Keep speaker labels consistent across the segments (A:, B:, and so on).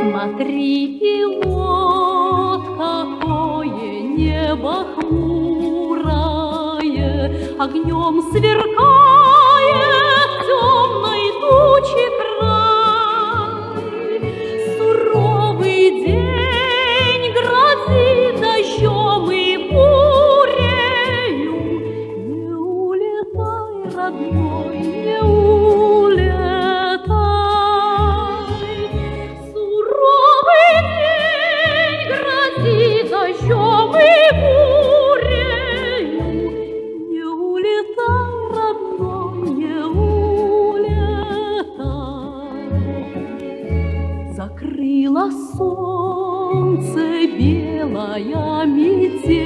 A: Смотрите, вот какое небо хмурое, огнем сверкает. Белая метелица,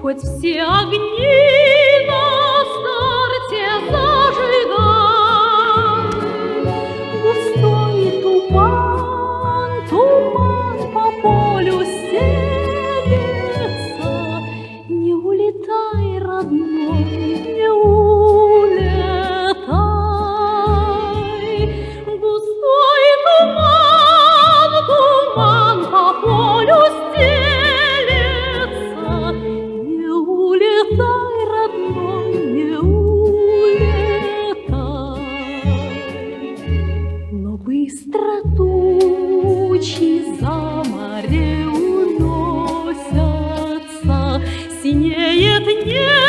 A: Хоть все огни синеет небо.